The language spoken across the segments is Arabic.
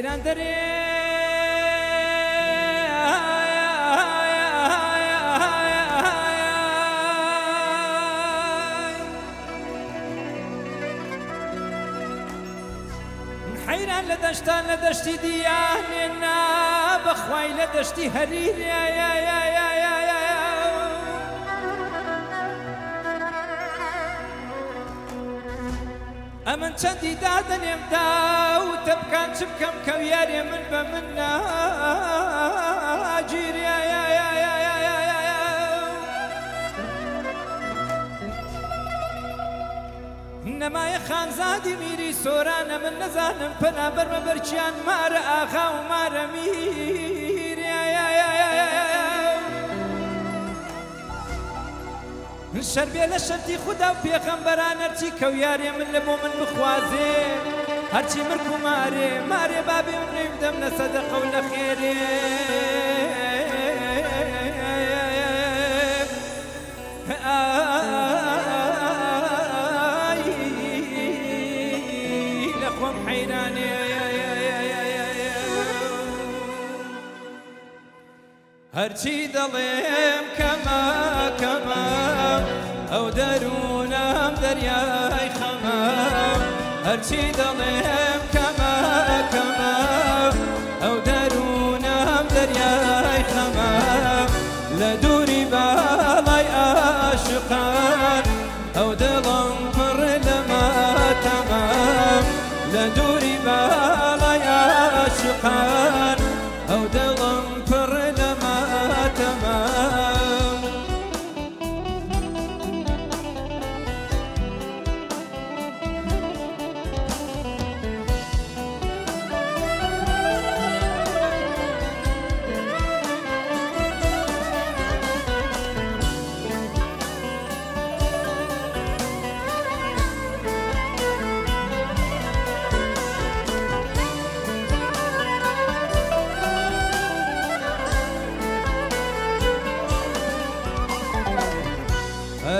حەیران دەرێ حەیران لە دەشتان لە دەشتی دیانێنا بەخوای لە دەشتی هەریرە ئەمن چەندی دادەنێمدا و تەبکان چ بکەم کەویارێ من بە من ناگیرە نەمایە خانزادی میری سۆرانە من نەزانم پەنابەرمە بەرچیان مارە ئاغا و مارە میری شەربێ لە شەرتی خوددا و پێخەمبەران هەرچی کەویارێ من لە بۆ من بخوازێ هەرچی مرک و مارێ مارێ بابێ و نەیم دەم و لە خێرێ کەمە ئەو دەروونم دەریای خەمە هەرچی دەڵێم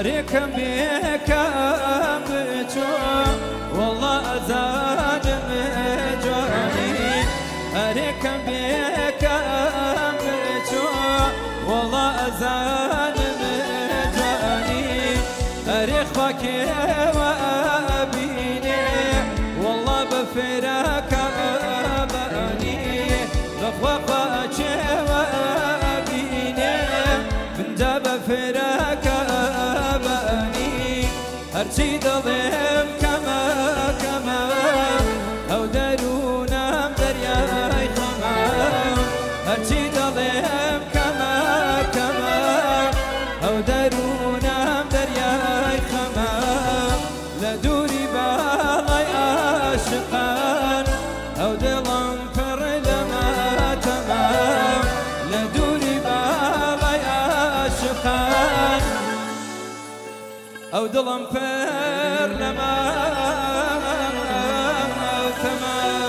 هەرێکم بێکم بچۆ وەڵا ئەزانم هەرچی دەڵێم أو دلم فرنا ما ثمان